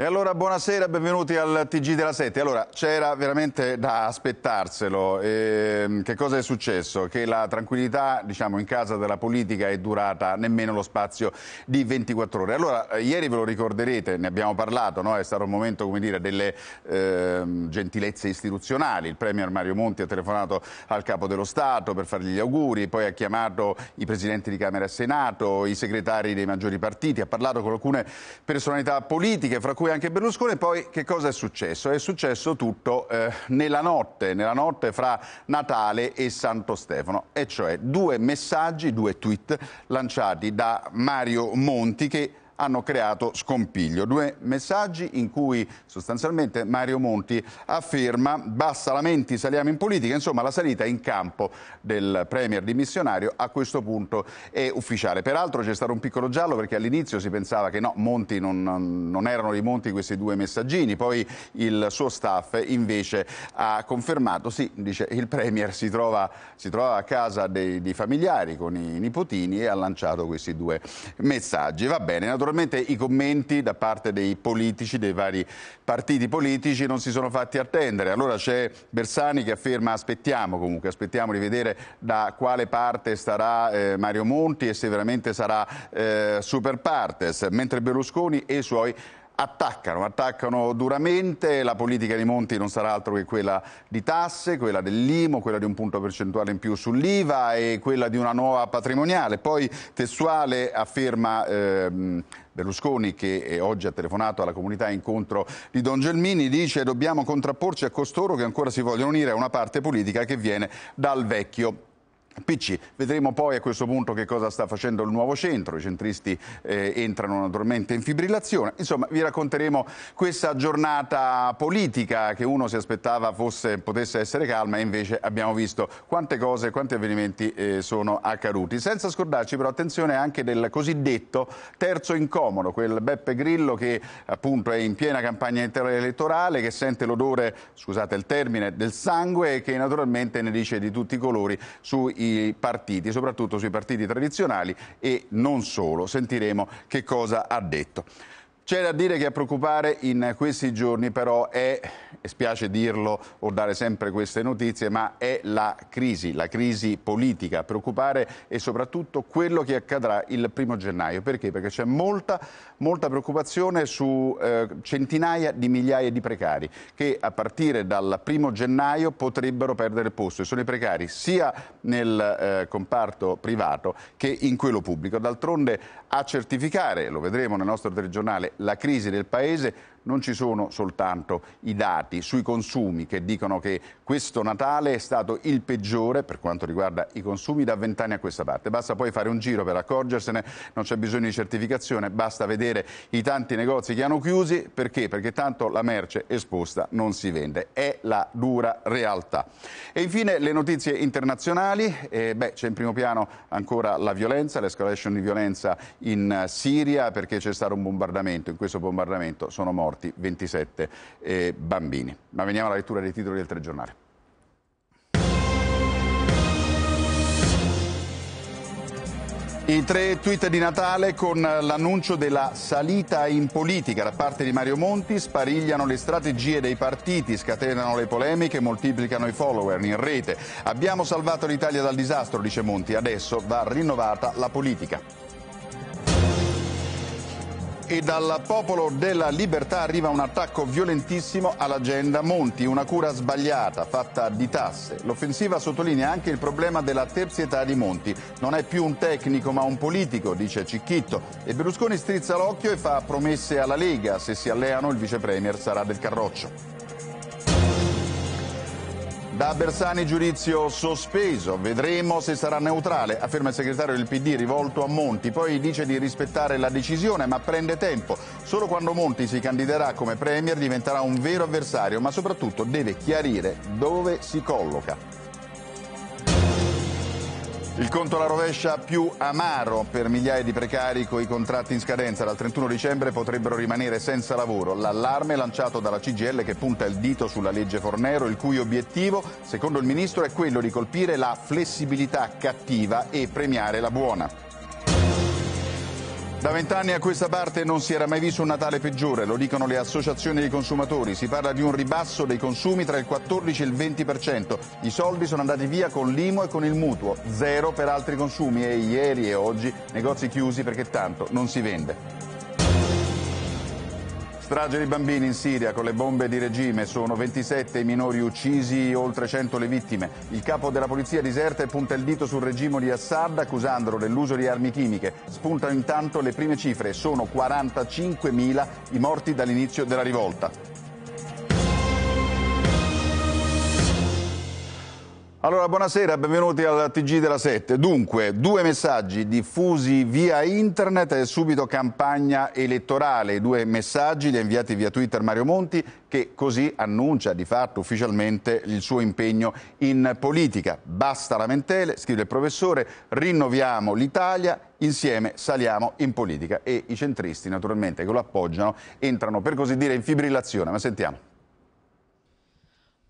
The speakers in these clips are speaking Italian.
E allora buonasera, benvenuti al TG della 7. Allora, c'era veramente da aspettarselo. E, ehm, che cosa è successo? Che la tranquillità, diciamo, in casa della politica è durata nemmeno lo spazio di 24 ore. Allora, eh, ieri ve lo ricorderete, ne abbiamo parlato, no? è stato un momento, come dire, delle eh, gentilezze istituzionali. Il Premier Mario Monti ha telefonato al Capo dello Stato per fargli gli auguri, poi ha chiamato i Presidenti di Camera e Senato, i segretari dei maggiori partiti, ha parlato con alcune personalità politiche, fra cui cui anche Berlusconi. Poi che cosa è successo? È successo tutto eh, nella notte, nella notte fra Natale e Santo Stefano, e cioè due messaggi, due tweet lanciati da Mario Monti che hanno creato scompiglio. Due messaggi in cui sostanzialmente Mario Monti afferma basta lamenti, saliamo in politica, insomma la salita in campo del Premier dimissionario a questo punto è ufficiale. Peraltro c'è stato un piccolo giallo perché all'inizio si pensava che no, Monti non, non erano di Monti questi due messaggini, poi il suo staff invece ha confermato, sì, dice il Premier si trova, si trova a casa dei, dei familiari con i nipotini e ha lanciato questi due messaggi. Va bene, naturalmente naturalmente i commenti da parte dei politici, dei vari partiti politici non si sono fatti attendere. Allora c'è Bersani che afferma aspettiamo comunque, aspettiamo di vedere da quale parte starà eh, Mario Monti e se veramente sarà eh, super partes, mentre Berlusconi e i suoi attaccano, attaccano duramente, la politica di Monti non sarà altro che quella di tasse, quella dell'IMO, quella di un punto percentuale in più sull'IVA e quella di una nuova patrimoniale. Poi testuale afferma ehm, Berlusconi che oggi ha telefonato alla comunità incontro di Don Gelmini, dice dobbiamo contrapporci a costoro che ancora si vogliono unire a una parte politica che viene dal vecchio PC. Vedremo poi a questo punto che cosa sta facendo il nuovo centro, i centristi eh, entrano naturalmente in fibrillazione, insomma vi racconteremo questa giornata politica che uno si aspettava fosse, potesse essere calma e invece abbiamo visto quante cose, quanti avvenimenti eh, sono accaduti. Senza scordarci però attenzione anche del cosiddetto terzo incomodo, quel Beppe Grillo che appunto è in piena campagna elettorale, che sente l'odore, scusate il termine, del sangue e che naturalmente ne dice di tutti i colori sui partiti, soprattutto sui partiti tradizionali e non solo. Sentiremo che cosa ha detto. C'è da dire che a preoccupare in questi giorni però è, e spiace dirlo o dare sempre queste notizie, ma è la crisi, la crisi politica. A preoccupare è soprattutto quello che accadrà il primo gennaio. Perché? Perché c'è molta, molta preoccupazione su eh, centinaia di migliaia di precari che a partire dal primo gennaio potrebbero perdere posto. E sono i precari sia nel eh, comparto privato che in quello pubblico. D'altronde a certificare, lo vedremo nel nostro telegiornale, la crisi del Paese non ci sono soltanto i dati sui consumi che dicono che questo Natale è stato il peggiore per quanto riguarda i consumi da vent'anni a questa parte. Basta poi fare un giro per accorgersene, non c'è bisogno di certificazione, basta vedere i tanti negozi che hanno chiusi. Perché? Perché tanto la merce esposta non si vende. È la dura realtà. E infine le notizie internazionali. Eh, c'è in primo piano ancora la violenza, l'escalation di violenza in Siria perché c'è stato un bombardamento. In questo bombardamento sono morti morti 27 eh, bambini. Ma veniamo alla lettura dei titoli del telegiornale. I tre tweet di Natale con l'annuncio della salita in politica da parte di Mario Monti sparigliano le strategie dei partiti, scatenano le polemiche, moltiplicano i follower in rete. Abbiamo salvato l'Italia dal disastro, dice Monti, adesso va rinnovata la politica e dal popolo della libertà arriva un attacco violentissimo all'agenda Monti, una cura sbagliata, fatta di tasse. L'offensiva sottolinea anche il problema della terzietà di Monti. Non è più un tecnico ma un politico, dice Cicchitto. E Berlusconi strizza l'occhio e fa promesse alla Lega. Se si alleano il vice premier sarà del Carroccio. Da Bersani giudizio sospeso, vedremo se sarà neutrale, afferma il segretario del PD rivolto a Monti, poi dice di rispettare la decisione ma prende tempo. Solo quando Monti si candiderà come Premier diventerà un vero avversario, ma soprattutto deve chiarire dove si colloca. Il conto alla rovescia più amaro per migliaia di precari con i contratti in scadenza. Dal 31 dicembre potrebbero rimanere senza lavoro. L'allarme lanciato dalla CGL che punta il dito sulla legge Fornero, il cui obiettivo, secondo il Ministro, è quello di colpire la flessibilità cattiva e premiare la buona. Da vent'anni a questa parte non si era mai visto un Natale peggiore, lo dicono le associazioni dei consumatori. Si parla di un ribasso dei consumi tra il 14 e il 20%. I soldi sono andati via con l'IMO e con il mutuo, zero per altri consumi e ieri e oggi negozi chiusi perché tanto non si vende. Strage di bambini in Siria con le bombe di regime, sono 27 i minori uccisi, oltre 100 le vittime. Il capo della polizia diserta e punta il dito sul regime di Assad accusandolo dell'uso di armi chimiche. Spuntano intanto le prime cifre, sono 45.000 i morti dall'inizio della rivolta. Allora, buonasera, benvenuti al TG della 7. Dunque, due messaggi diffusi via internet e subito campagna elettorale. Due messaggi li ha inviati via Twitter Mario Monti, che così annuncia di fatto ufficialmente il suo impegno in politica. Basta lamentele, scrive il professore, rinnoviamo l'Italia, insieme saliamo in politica. E i centristi, naturalmente, che lo appoggiano, entrano per così dire in fibrillazione. Ma sentiamo.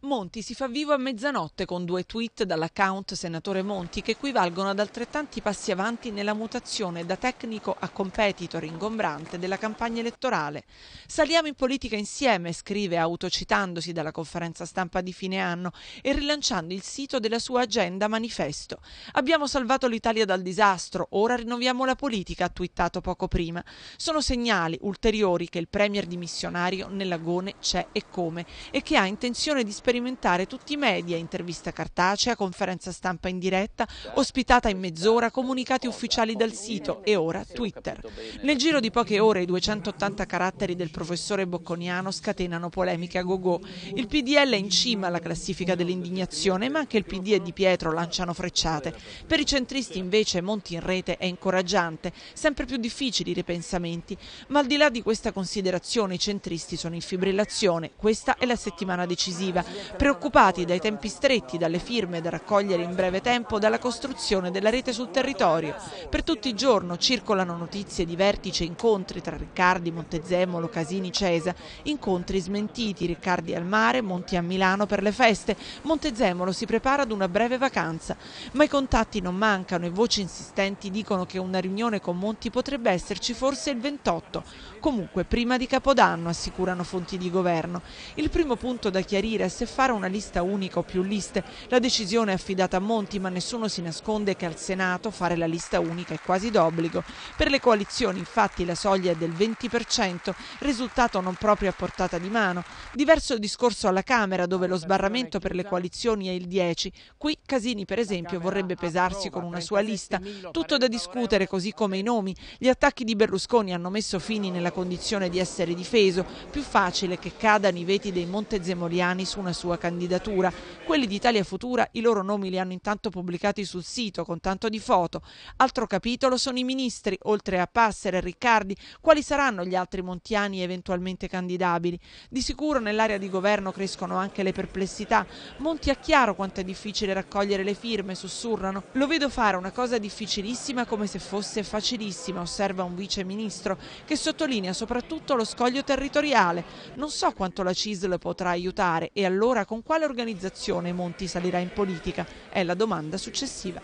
Monti si fa vivo a mezzanotte con due tweet dall'account Senatore Monti che equivalgono ad altrettanti passi avanti nella mutazione da tecnico a competitor ingombrante della campagna elettorale. Saliamo in politica insieme, scrive autocitandosi dalla conferenza stampa di fine anno e rilanciando il sito della sua agenda manifesto. Abbiamo salvato l'Italia dal disastro, ora rinnoviamo la politica, ha twittato poco prima. Sono segnali ulteriori che il premier dimissionario nell'agone c'è e come e che ha intenzione di sperimentare tutti i media, intervista cartacea, conferenza stampa in diretta, ospitata in mezz'ora, comunicati ufficiali dal sito e ora Twitter. Nel giro di poche ore i 280 caratteri del professore Bocconiano scatenano polemiche a gogo. Il PDL è in cima alla classifica dell'indignazione, ma anche il PD e Di Pietro lanciano frecciate. Per i centristi invece Monti in rete è incoraggiante, sempre più difficili i ripensamenti, ma al di là di questa considerazione i centristi sono in fibrillazione. Questa è la settimana decisiva preoccupati dai tempi stretti, dalle firme da raccogliere in breve tempo, dalla costruzione della rete sul territorio. Per tutti i giorni circolano notizie di vertice incontri tra Riccardi, Montezemolo, Casini, Cesa, incontri smentiti, Riccardi al mare, Monti a Milano per le feste, Montezemolo si prepara ad una breve vacanza, ma i contatti non mancano e voci insistenti dicono che una riunione con Monti potrebbe esserci forse il 28, comunque prima di Capodanno, assicurano fonti di governo. Il primo punto da chiarire è se fare una lista unica o più liste. La decisione è affidata a Monti, ma nessuno si nasconde che al Senato fare la lista unica è quasi d'obbligo. Per le coalizioni, infatti, la soglia è del 20%, risultato non proprio a portata di mano. Diverso il discorso alla Camera, dove lo sbarramento per le coalizioni è il 10. Qui Casini, per esempio, vorrebbe pesarsi con una sua lista. Tutto da discutere, così come i nomi. Gli attacchi di Berlusconi hanno messo Fini nella condizione di essere difeso. Più facile che cadano i veti dei montezemoliani su una sua candidatura. Quelli di Italia Futura i loro nomi li hanno intanto pubblicati sul sito con tanto di foto. Altro capitolo sono i ministri, oltre a Passer e Riccardi, quali saranno gli altri montiani eventualmente candidabili. Di sicuro nell'area di governo crescono anche le perplessità. Monti ha chiaro quanto è difficile raccogliere le firme, sussurrano. Lo vedo fare una cosa difficilissima come se fosse facilissima, osserva un vice ministro, che sottolinea soprattutto lo scoglio territoriale. Non so quanto la CISL potrà aiutare e allora allora con quale organizzazione Monti salirà in politica? È la domanda successiva.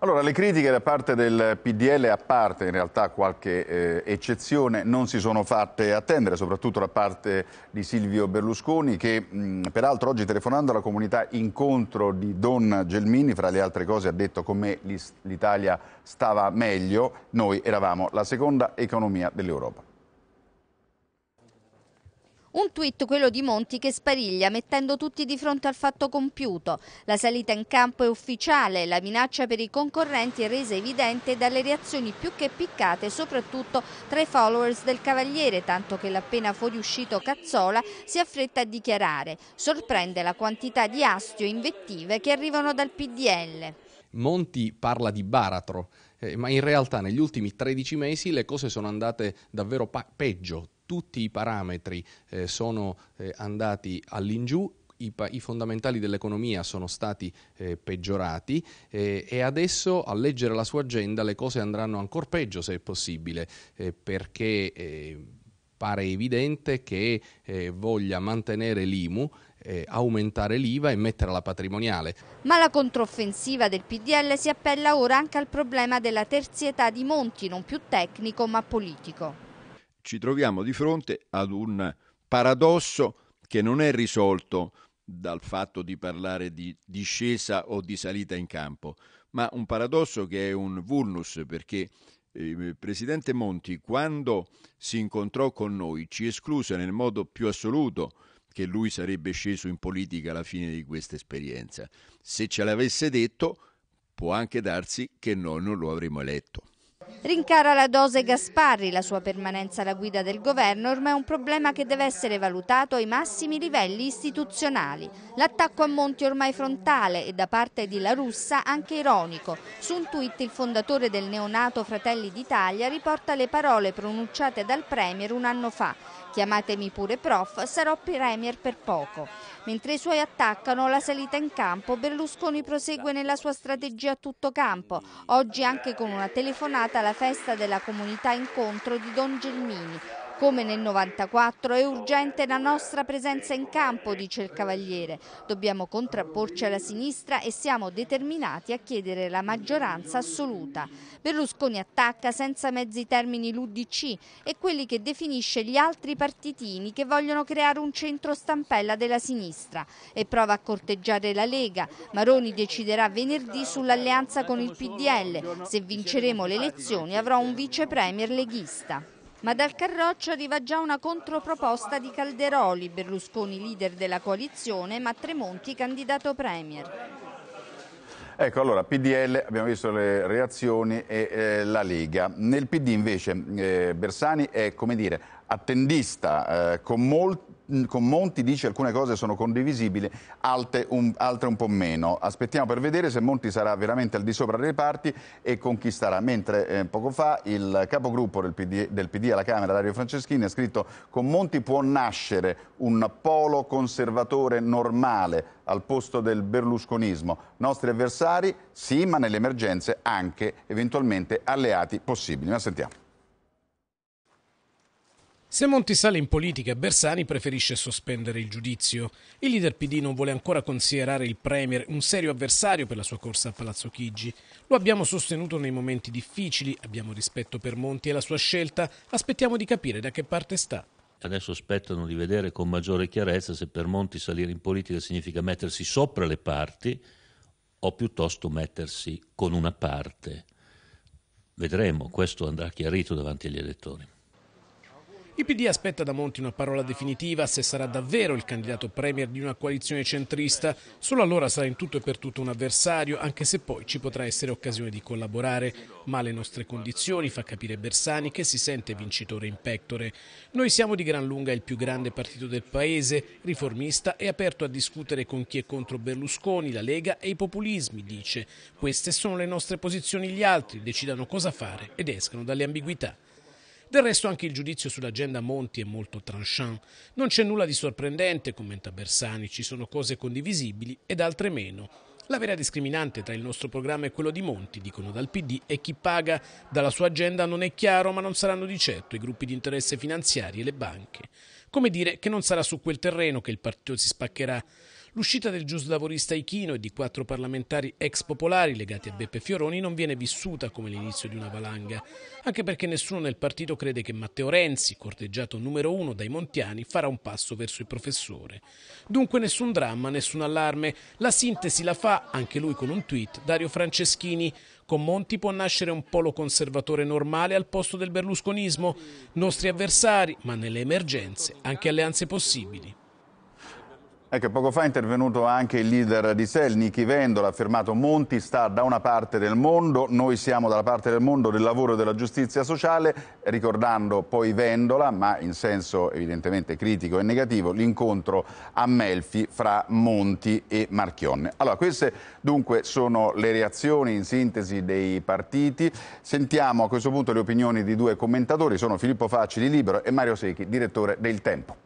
Allora, le critiche da parte del PDL, a parte in realtà qualche eh, eccezione, non si sono fatte attendere, soprattutto da parte di Silvio Berlusconi, che mh, peraltro oggi telefonando alla comunità incontro di Don Gelmini, fra le altre cose ha detto come l'Italia stava meglio, noi eravamo la seconda economia dell'Europa. Un tweet, quello di Monti, che spariglia mettendo tutti di fronte al fatto compiuto. La salita in campo è ufficiale, la minaccia per i concorrenti è resa evidente dalle reazioni più che piccate, soprattutto tra i followers del Cavaliere, tanto che l'appena fuoriuscito Cazzola si affretta a dichiarare. Sorprende la quantità di astio e invettive che arrivano dal PDL. Monti parla di baratro, eh, ma in realtà negli ultimi 13 mesi le cose sono andate davvero peggio tutti i parametri eh, sono eh, andati all'ingiù, i, i, fondamentali dell'economia sono stati eh, peggiorati eh, e adesso a leggere la sua agenda le cose andranno ancora peggio se è possibile eh, perché eh, pare evidente che voglia mantenere l'IMU eh, aumentare l'IVA e mettere la patrimoniale. Ma la controffensiva del PDL si appella ora anche al problema della terzietà di Monti, non più tecnico ma politico. Ci troviamo di fronte ad un paradosso che non è risolto dal fatto di parlare di discesa o di salita in campo, ma un paradosso che è un vulnus perché il eh, Presidente Monti quando si incontrò con noi ci escluse nel modo più assoluto che lui sarebbe sceso in politica alla fine di questa esperienza. Se ce l'avesse detto, può anche darsi che noi non lo avremmo eletto. Rincara la dose Gasparri, la sua permanenza alla guida del governo ormai è un problema che deve essere valutato ai massimi livelli istituzionali. L'attacco a Monti ormai frontale e da parte di La Russa anche ironico. Su un tweet il fondatore del neonato Fratelli d'Italia riporta le parole pronunciate dal Premier un anno fa Chiamatemi pure prof, sarò premier per poco. Mentre i suoi attaccano la salita in campo, Berlusconi prosegue nella sua strategia a tutto campo, oggi anche con una telefonata alla festa della comunità incontro di Don Gelmini, come nel 94 è urgente la nostra presenza in campo, dice il Cavaliere. Dobbiamo contrapporci alla sinistra e siamo determinati a chiedere la maggioranza assoluta. Berlusconi attacca senza mezzi termini l'UDC e quelli che definisce gli altri partitini che vogliono creare un centro stampella della sinistra e prova a corteggiare la Lega. Maroni deciderà venerdì sull'alleanza con il PDL. Se vinceremo le elezioni avrò un vice premier leghista. Ma dal Carroccio arriva già una controproposta di Calderoli, Berlusconi leader della coalizione, ma Tremonti candidato premier. Ecco, allora, PDL, abbiamo visto le reazioni e eh, la Lega. Nel PD invece eh, Bersani è, come dire, attendista, eh, con molti con Monti dice alcune cose sono condivisibili, altre un, altre un, po' meno. Aspettiamo per vedere se Monti sarà veramente al di sopra dei parti e conquisterà. Mentre eh, poco fa il capogruppo del PD, del PD, alla Camera, Dario Franceschini, ha scritto con Monti può nascere un polo conservatore normale al posto del berlusconismo. Nostri avversari sì, ma nelle emergenze anche eventualmente alleati possibili. Ma sentiamo. Se Monti sale in politica, Bersani preferisce sospendere il giudizio. Il leader PD non vuole ancora considerare il Premier un serio avversario per la sua corsa a Palazzo Chigi. Lo abbiamo sostenuto nei momenti difficili, abbiamo rispetto per Monti e la sua scelta, aspettiamo di capire da che parte sta. Adesso aspettano di vedere con maggiore chiarezza se per Monti salire in politica significa mettersi sopra le parti o piuttosto mettersi con una parte. Vedremo, questo andrà chiarito davanti agli elettori. Il PD aspetta da Monti una parola definitiva se sarà davvero il candidato premier di una coalizione centrista. Solo allora sarà in tutto e per tutto un avversario, anche se poi ci potrà essere occasione di collaborare. Ma le nostre condizioni, fa capire Bersani, che si sente vincitore in pectore. Noi siamo di gran lunga il più grande partito del paese, riformista e aperto a discutere con chi è contro Berlusconi, la Lega e i populismi, dice. Queste sono le nostre posizioni, gli altri decidano cosa fare ed escano dalle ambiguità. Del resto anche il giudizio sull'agenda Monti è molto tranchant. Non c'è nulla di sorprendente, commenta Bersani, ci sono cose condivisibili ed altre meno. La vera discriminante tra il nostro programma e quello di Monti, dicono dal PD, e chi paga dalla sua agenda non è chiaro, ma non saranno di certo i gruppi di interesse finanziari e le banche. Come dire che non sarà su quel terreno che il partito si spaccherà. L'uscita del giuslavorista Ichino e di quattro parlamentari ex popolari legati a Beppe Fioroni non viene vissuta come l'inizio di una valanga, anche perché nessuno nel partito crede che Matteo Renzi, corteggiato numero uno dai Montiani, farà un passo verso il professore. Dunque nessun dramma, nessun allarme. La sintesi la fa, anche lui con un tweet, Dario Franceschini. Con Monti può nascere un polo conservatore normale al posto del berlusconismo. Nostri avversari, ma nelle emergenze, anche alleanze possibili. Ecco, poco fa è intervenuto anche il leader di SEL, Nichi Vendola, ha affermato Monti sta da una parte del mondo, noi siamo dalla parte del mondo del lavoro e della giustizia sociale, ricordando poi Vendola, ma in senso evidentemente critico e negativo, l'incontro a Melfi fra Monti e Marchionne. Allora, queste dunque sono le reazioni in sintesi dei partiti. Sentiamo a questo punto le opinioni di due commentatori, sono Filippo Facci di Libero e Mario Secchi, direttore del Tempo.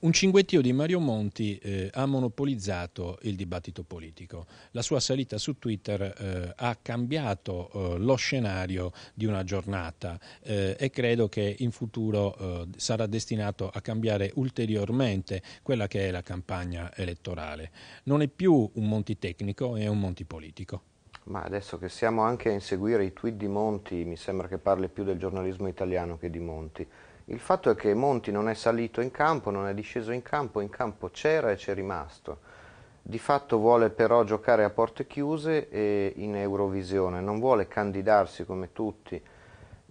Un cinguettio di Mario Monti eh, ha monopolizzato il dibattito politico. La sua salita su Twitter eh, ha cambiato eh, lo scenario di una giornata eh, e credo che in futuro eh, sarà destinato a cambiare ulteriormente quella che è la campagna elettorale. Non è più un Monti tecnico, è un Monti politico. Ma adesso che siamo anche a inseguire i tweet di Monti, mi sembra che parli più del giornalismo italiano che di Monti. Il fatto è che Monti non è salito in campo, non è disceso in campo, in campo c'era e c'è rimasto. Di fatto vuole però giocare a porte chiuse e in Eurovisione, non vuole candidarsi come tutti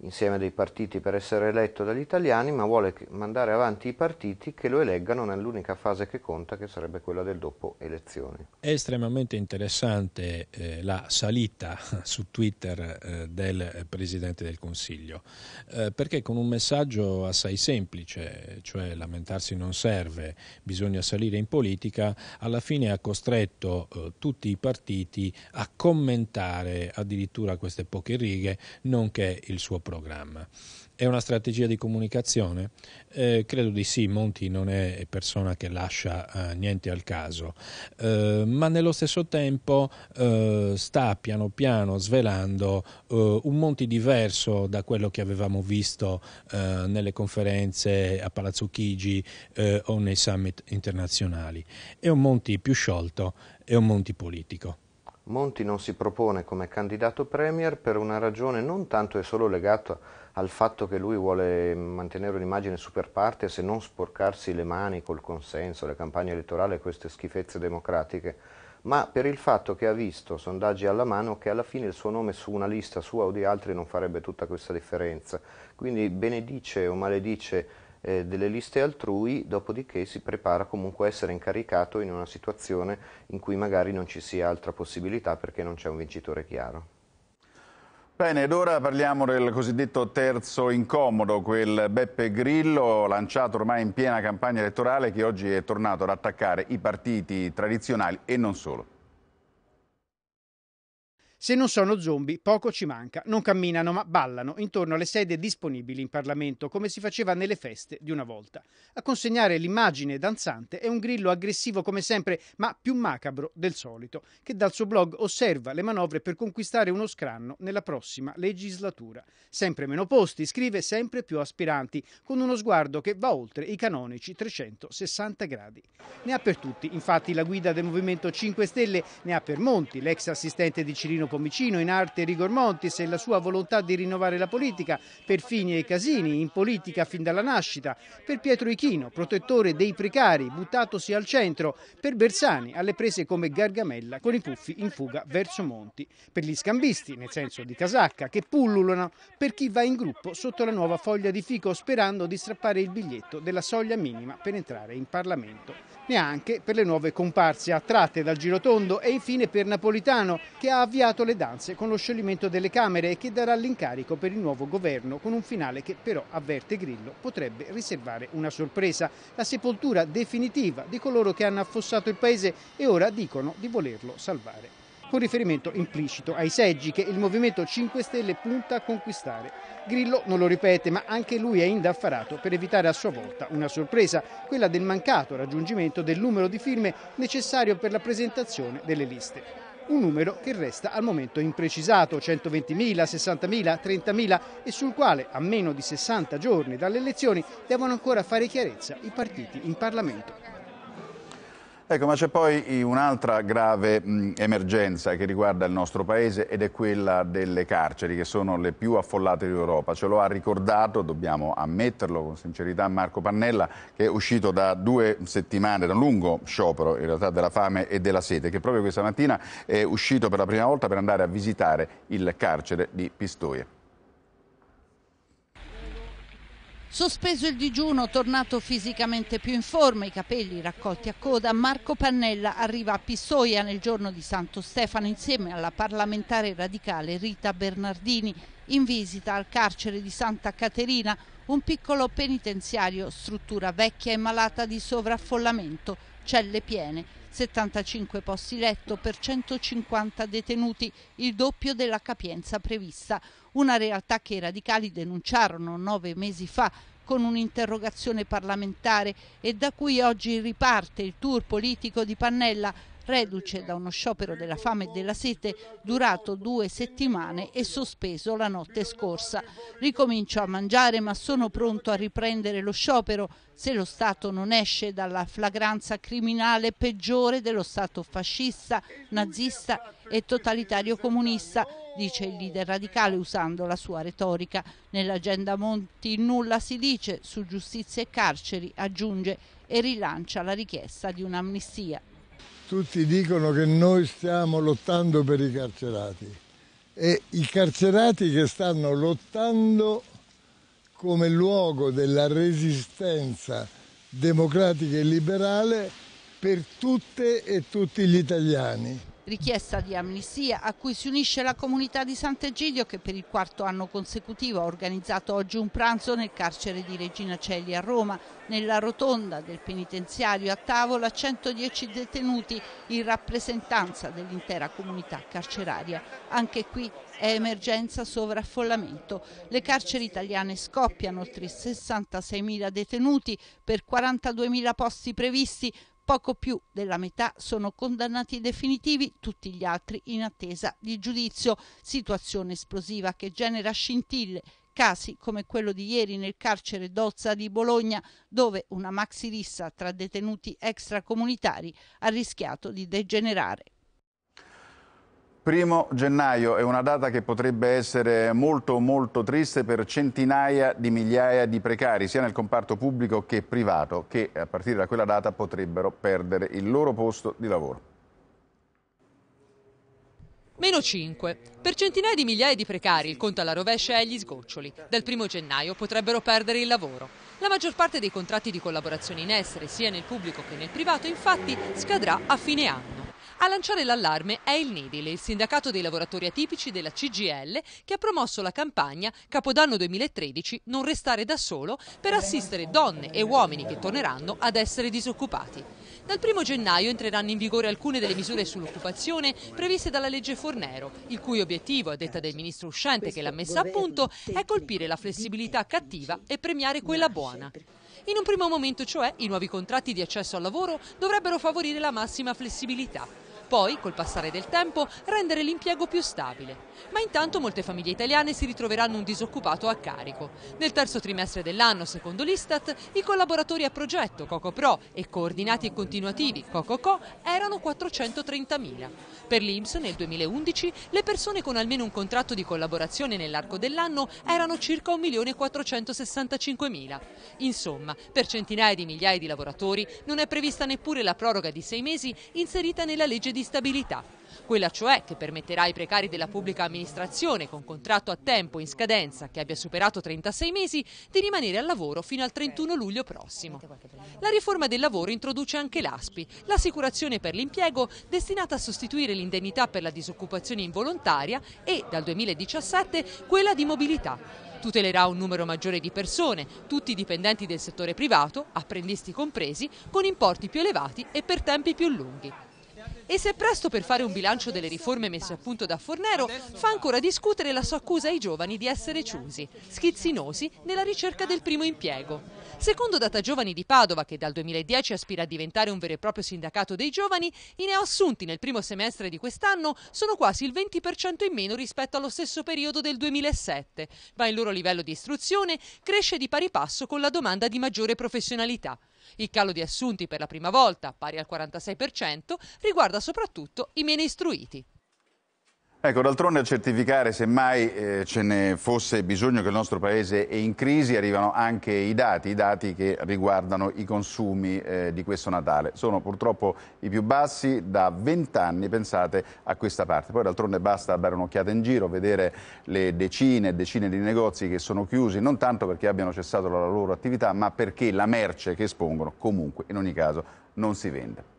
insieme dei partiti per essere eletto dagli italiani, ma vuole mandare avanti i partiti che lo eleggano nell'unica fase che conta, che sarebbe quella del dopo elezioni. È estremamente interessante eh, la salita su Twitter eh, del Presidente del Consiglio, eh, perché con un messaggio assai semplice, cioè lamentarsi non serve, bisogna salire in politica, alla fine ha costretto eh, tutti i partiti a commentare addirittura queste poche righe, nonché il suo programma. È una strategia di comunicazione? Eh, credo di sì, Monti non è persona che lascia eh, niente al caso, eh, ma nello stesso tempo eh, sta piano piano svelando eh, un Monti diverso da quello che avevamo visto eh, nelle conferenze a Palazzo Chigi o nei summit internazionali. È un Monti più sciolto, è un Monti politico. Monti non si propone come candidato premier per una ragione non tanto e solo legata al fatto che lui vuole mantenere un'immagine super partes e non sporcarsi le mani col consenso, le campagne elettorali e queste schifezze democratiche, ma per il fatto che ha visto, sondaggi alla mano, che alla fine il suo nome su una lista sua o di altri non farebbe tutta questa differenza. Quindi benedice o maledice eh, delle liste altrui, dopodiché si prepara comunque a essere incaricato in una situazione in cui magari non ci sia altra possibilità perché non c'è un vincitore chiaro. Bene, ed ora parliamo del cosiddetto terzo incomodo, quel Beppe Grillo lanciato ormai in piena campagna elettorale che oggi è tornato ad attaccare i partiti tradizionali e non solo. Se non sono zombie, poco ci manca. Non camminano, ma ballano intorno alle sedie disponibili in Parlamento, come si faceva nelle feste di una volta. A consegnare l'immagine danzante è un grillo aggressivo come sempre, ma più macabro del solito, che dal suo blog osserva le manovre per conquistare uno scranno nella prossima legislatura. Sempre meno posti, scrive sempre più aspiranti, con uno sguardo che va oltre i canonici 360 gradi. Ne ha per tutti, infatti la guida del Movimento 5 Stelle ne ha per Monti, l'ex assistente di Cirino Pomicino, in arte Rigor Montis e la sua volontà di rinnovare la politica, per Fini e Casini, in politica fin dalla nascita, per Pietro Ichino, protettore dei precari, buttatosi al centro, per Bersani, alle prese come Gargamella, con i puffi in fuga verso Monti, per gli scambisti, nel senso di casacca, che pullulano, per chi va in gruppo sotto la nuova foglia di fico sperando di strappare il biglietto della soglia minima per entrare in Parlamento neanche per le nuove comparse attratte dal girotondo e infine per Napolitano che ha avviato le danze con lo scioglimento delle Camere e che darà l'incarico per il nuovo governo con un finale che però, avverte Grillo, potrebbe riservare una sorpresa, la sepoltura definitiva di coloro che hanno affossato il paese e ora dicono di volerlo salvare con riferimento implicito ai seggi che il Movimento 5 Stelle punta a conquistare. Grillo non lo ripete, ma anche lui è indaffarato per evitare a sua volta una sorpresa, quella del mancato raggiungimento del numero di firme necessario per la presentazione delle liste. Un numero che resta al momento imprecisato, 120.000, 60.000, 30.000 e sul quale a meno di 60 giorni dalle elezioni devono ancora fare chiarezza i partiti in Parlamento. Ecco, ma c'è poi un'altra grave mh, emergenza che riguarda il nostro Paese ed è quella delle carceri, che sono le più affollate d'Europa. Ce lo ha ricordato, dobbiamo ammetterlo con sincerità, Marco Pannella, che è uscito da due settimane, da un lungo sciopero in realtà della fame e della sete, che proprio questa mattina è uscito per la prima volta per andare a visitare il carcere di Pistoia. Sospeso il digiuno, tornato fisicamente più in forma, i capelli raccolti a coda, Marco Pannella arriva a Pistoia nel giorno di Santo Stefano insieme alla parlamentare radicale Rita Bernardini in visita al carcere di Santa Caterina, un piccolo penitenziario, struttura vecchia e malata di sovraffollamento, celle piene, 75 posti letto per 150 detenuti, il doppio della capienza prevista una realtà che i radicali denunciarono nove mesi fa con un'interrogazione parlamentare e da cui oggi riparte il tour politico di Pannella reduce da uno sciopero della fame e della sete durato due settimane e sospeso la notte scorsa. Ricomincio a mangiare ma sono pronto a riprendere lo sciopero se lo Stato non esce dalla flagranza criminale peggiore dello Stato fascista, nazista e totalitario comunista, dice il leader radicale usando la sua retorica. Nell'agenda Monti nulla si dice su giustizia e carceri, aggiunge e rilancia la richiesta di un'amnistia tutti dicono che noi stiamo lottando per i carcerati. E i carcerati che stanno lottando come luogo della resistenza democratica e liberale per tutte e tutti gli italiani richiesta di amnistia a cui si unisce la comunità di Sant'Egidio che per il quarto anno consecutivo ha organizzato oggi un pranzo nel carcere di Regina Celli a Roma. Nella rotonda del penitenziario a tavola 110 detenuti in rappresentanza dell'intera comunità carceraria. Anche qui è emergenza sovraffollamento. Le carceri italiane scoppiano oltre 66.000 detenuti per 42.000 posti previsti, Poco più della metà sono condannati definitivi, tutti gli altri in attesa di giudizio. Situazione esplosiva che genera scintille casi come quello di ieri nel carcere Dozza di Bologna, dove una maxi rissa tra detenuti extracomunitari ha rischiato di degenerare. Primo gennaio è una data che potrebbe essere molto molto triste per centinaia di migliaia di precari, sia nel comparto pubblico che privato, che a partire da quella data potrebbero perdere il loro posto di lavoro. Meno 5. Per centinaia di migliaia di precari il conto alla rovescia è agli sgoccioli. Dal primo gennaio potrebbero perdere il lavoro. La maggior parte dei contratti di collaborazione in essere, sia nel pubblico che nel privato, infatti, scadrà a fine anno. A lanciare l'allarme è il NIDIL, il sindacato dei lavoratori atipici della CGL, che ha promosso la campagna Capodanno 2013 Non restare da solo per assistere donne e uomini che torneranno ad essere disoccupati. Dal 1 gennaio entreranno in vigore alcune delle misure sull'occupazione previste dalla legge Fornero, il cui obiettivo, a detta del ministro uscente che l'ha messa a punto, è colpire la flessibilità cattiva e premiare quella buona. In un primo momento, cioè, i nuovi contratti di accesso al lavoro dovrebbero favorire la massima flessibilità poi, col passare del tempo, rendere l'impiego più stabile. Ma intanto molte famiglie italiane si ritroveranno un disoccupato a carico. Nel terzo trimestre dell'anno, secondo l'Istat, i collaboratori a progetto Coco Pro e coordinati e continuativi Coco Co erano 430.000. Per l'Inps nel 2011 le persone con almeno un contratto di collaborazione nell'arco dell'anno erano circa 1.465.000. Insomma, per centinaia di migliaia di lavoratori non è prevista neppure la proroga di sei mesi inserita nella legge di di stabilità, quella cioè che permetterà ai precari della pubblica amministrazione con contratto a tempo in scadenza che abbia superato 36 mesi di rimanere al lavoro fino al 31 luglio prossimo. La riforma del lavoro introduce anche l'ASPI, l'assicurazione per l'impiego destinata a sostituire l'indennità per la disoccupazione involontaria e dal 2017 quella di mobilità tutelerà un numero maggiore di persone, tutti dipendenti del settore privato, apprendisti compresi, con importi più elevati e per tempi più lunghi. E se è presto per fare un bilancio delle riforme messe a punto da Fornero, fa ancora discutere la sua accusa ai giovani di essere ciusi, schizzinosi nella ricerca del primo impiego. Secondo Data Giovani di Padova, che dal 2010 aspira a diventare un vero e proprio sindacato dei giovani, i neoassunti nel primo semestre di quest'anno sono quasi il 20% in meno rispetto allo stesso periodo del 2007, ma il loro livello di istruzione cresce di pari passo con la domanda di maggiore professionalità. Il calo di assunti per la prima volta, pari al 46%, riguarda soprattutto i meno istruiti. Ecco, d'altronde a certificare, se mai eh, ce ne fosse bisogno che il nostro Paese è in crisi, arrivano anche i dati, i dati che riguardano i consumi eh, di questo Natale. Sono purtroppo i più bassi da vent'anni, pensate, a questa parte. Poi d'altronde basta dare un'occhiata in giro, vedere le decine e decine di negozi che sono chiusi, non tanto perché abbiano cessato la loro attività, ma perché la merce che espongono comunque, in ogni caso, non si vende.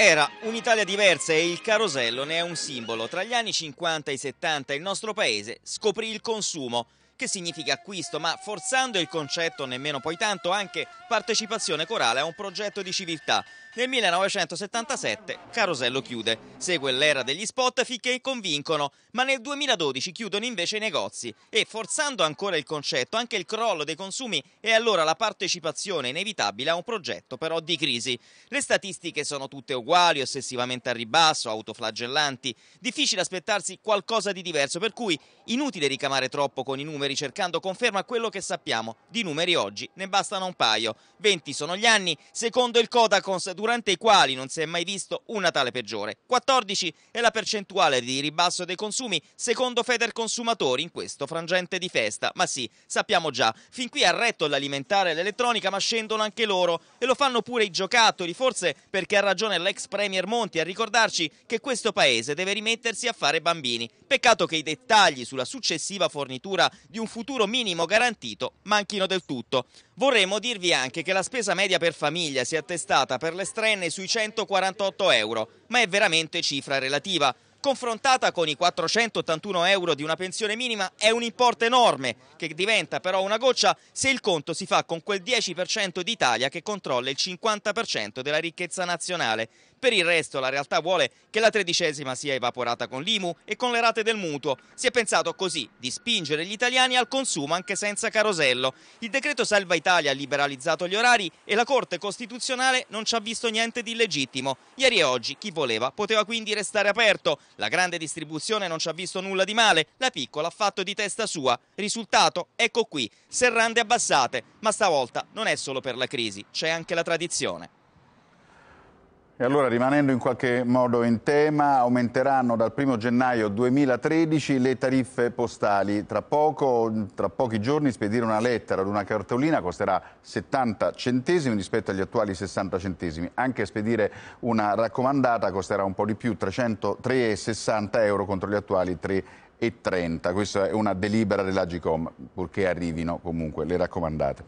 Era un'Italia diversa e il carosello ne è un simbolo. Tra gli anni 50 e i 70 il nostro paese scoprì il consumo, che significa acquisto, ma forzando il concetto nemmeno poi tanto anche partecipazione corale a un progetto di civiltà. Nel 1977 Carosello chiude. Segue l'era degli spot finché convincono, ma nel 2012 chiudono invece i negozi e forzando ancora il concetto, anche il crollo dei consumi e allora la partecipazione inevitabile a un progetto però di crisi. Le statistiche sono tutte uguali, ossessivamente a ribasso, autoflagellanti. Difficile aspettarsi qualcosa di diverso, per cui inutile ricamare troppo con i numeri cercando conferma quello che sappiamo. Di numeri oggi ne bastano un paio. 20 sono gli anni, secondo il Codacons, i quali non si è mai visto un Natale peggiore. 14 è la percentuale di ribasso dei consumi, secondo Feder Consumatori, in questo frangente di festa. Ma sì, sappiamo già, fin qui ha retto l'alimentare e l'elettronica, ma scendono anche loro e lo fanno pure i giocattoli, forse perché ha ragione l'ex Premier Monti a ricordarci che questo paese deve rimettersi a fare bambini. Peccato che i dettagli sulla successiva fornitura di un futuro minimo garantito manchino del tutto. Vorremmo dirvi anche che la spesa media per famiglia si è attestata per le strenne sui 148 euro, ma è veramente cifra relativa. Confrontata con i 481 euro di una pensione minima è un importo enorme, che diventa però una goccia se il conto si fa con quel 10% d'Italia che controlla il 50% della ricchezza nazionale. Per il resto la realtà vuole che la tredicesima sia evaporata con l'IMU e con le rate del mutuo. Si è pensato così di spingere gli italiani al consumo anche senza carosello. Il decreto Salva Italia ha liberalizzato gli orari e la Corte Costituzionale non ci ha visto niente di illegittimo. Ieri e oggi chi voleva poteva quindi restare aperto. La grande distribuzione non ci ha visto nulla di male, la piccola ha fatto di testa sua. Risultato? Ecco qui, serrande abbassate. Ma stavolta non è solo per la crisi, c'è anche la tradizione. E allora, rimanendo in qualche modo in tema, aumenteranno dal 1 gennaio 2013 le tariffe postali. Tra, poco, tra pochi giorni spedire una lettera ad una cartolina costerà 70 centesimi rispetto agli attuali 60 centesimi. Anche spedire una raccomandata costerà un po' di più, 3,60 euro contro gli attuali 3,30. Questa è una delibera dell'Agicom, purché arrivino comunque le raccomandate.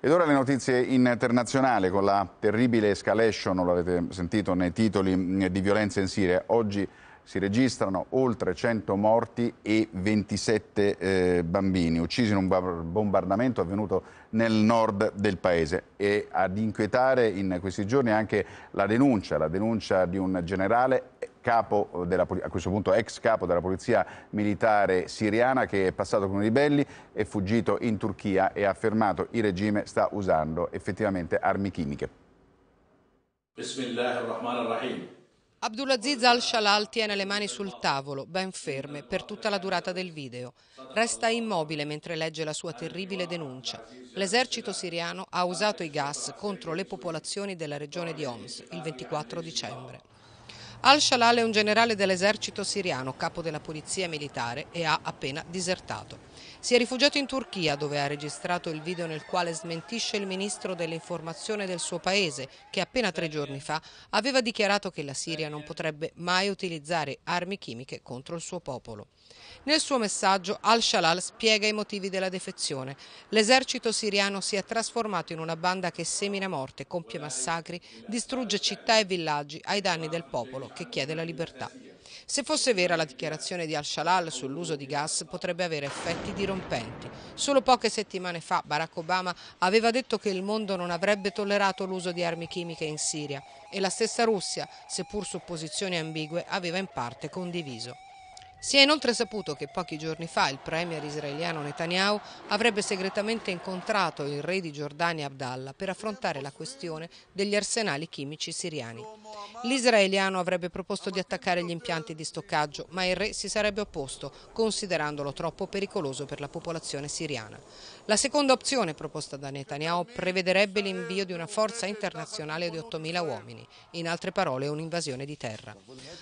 Ed ora le notizie internazionali con la terribile escalation, lo avete sentito nei titoli, di violenza in Siria. Oggi si registrano oltre 100 morti e 27 eh, bambini uccisi in un bombardamento avvenuto nel nord del paese e ad inquietare in questi giorni anche la denuncia, la denuncia di un generale capo della, a questo punto ex capo della polizia militare siriana che è passato con i ribelli, è fuggito in Turchia e ha affermato che il regime sta usando effettivamente armi chimiche. Abdulaziz al-Shalal tiene le mani sul tavolo, ben ferme, per tutta la durata del video. Resta immobile mentre legge la sua terribile denuncia. L'esercito siriano ha usato i gas contro le popolazioni della regione di Homs il 24 dicembre. Al-Shalal è un generale dell'esercito siriano, capo della polizia militare e ha appena disertato. Si è rifugiato in Turchia dove ha registrato il video nel quale smentisce il ministro dell'informazione del suo paese che appena tre giorni fa aveva dichiarato che la Siria non potrebbe mai utilizzare armi chimiche contro il suo popolo. Nel suo messaggio al-Shalal spiega i motivi della defezione. L'esercito siriano si è trasformato in una banda che semina morte, compie massacri, distrugge città e villaggi ai danni del popolo che chiede la libertà. Se fosse vera la dichiarazione di al-Shalal sull'uso di gas potrebbe avere effetti dirompenti. Solo poche settimane fa Barack Obama aveva detto che il mondo non avrebbe tollerato l'uso di armi chimiche in Siria e la stessa Russia, seppur su posizioni ambigue, aveva in parte condiviso. Si è inoltre saputo che pochi giorni fa il premier israeliano Netanyahu avrebbe segretamente incontrato il re di Giordania Abdallah per affrontare la questione degli arsenali chimici siriani. L'israeliano avrebbe proposto di attaccare gli impianti di stoccaggio, ma il re si sarebbe opposto, considerandolo troppo pericoloso per la popolazione siriana. La seconda opzione proposta da Netanyahu prevederebbe l'invio di una forza internazionale di 8.000 uomini, in altre parole un'invasione di terra.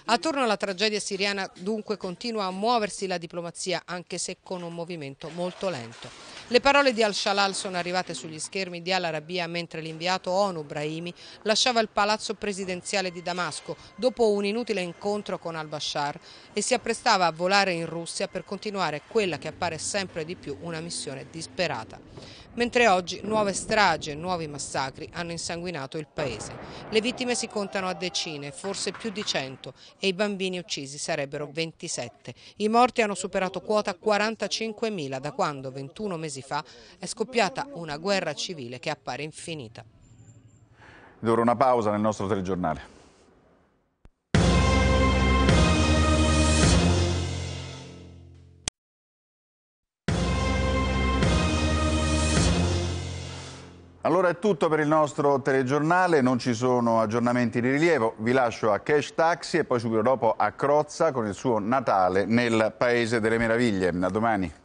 Attorno alla tragedia siriana dunque continua a muoversi la diplomazia, anche se con un movimento molto lento. Le parole di al-Shalal sono arrivate sugli schermi di Al-Arabiya mentre l'inviato ONU Brahimi lasciava il palazzo presidenziale di Damasco dopo un inutile incontro con al-Bashar e si apprestava a volare in Russia per continuare quella che appare sempre di più una missione disperata. Mentre oggi nuove stragi e nuovi massacri hanno insanguinato il paese. Le vittime si contano a decine, forse più di cento, e i bambini uccisi sarebbero 27. I morti hanno superato quota 45.000 da quando, 21 mesi fa, è scoppiata una guerra civile che appare infinita. Ora una pausa nel nostro telegiornale. Allora è tutto per il nostro telegiornale, non ci sono aggiornamenti di rilievo, vi lascio a Cash Taxi e poi subito dopo a Crozza con il suo Natale nel Paese delle Meraviglie. A domani.